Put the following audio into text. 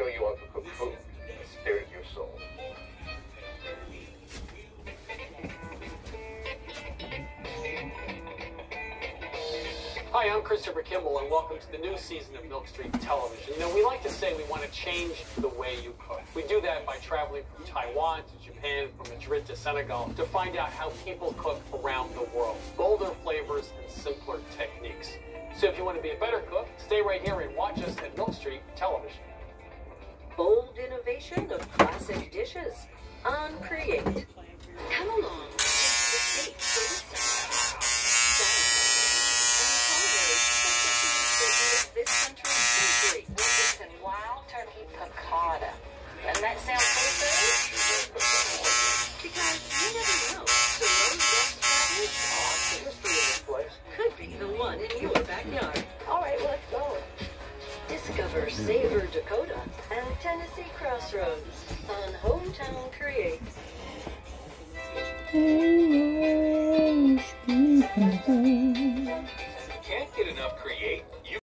show you how to cook food your soul. Hi, I'm Christopher Kimball, and welcome to the new season of Milk Street Television. You know, we like to say we want to change the way you cook. We do that by traveling from Taiwan to Japan, from Madrid to Senegal, to find out how people cook around the world. Bolder flavors and simpler techniques. So if you want to be a better cook, stay right here and watch us at Milk Street Television. Bold innovation of classic dishes on Create. Come along into the States for this this country's century. Wilkinson Wild Turkey Piccata. Doesn't that sound so? Because you never know. Oh, chemistry in this place, could be the one in your backyard. All right, let's go. Discover Savor Dakota and Crossroads on Hometown Create. Can't get enough create?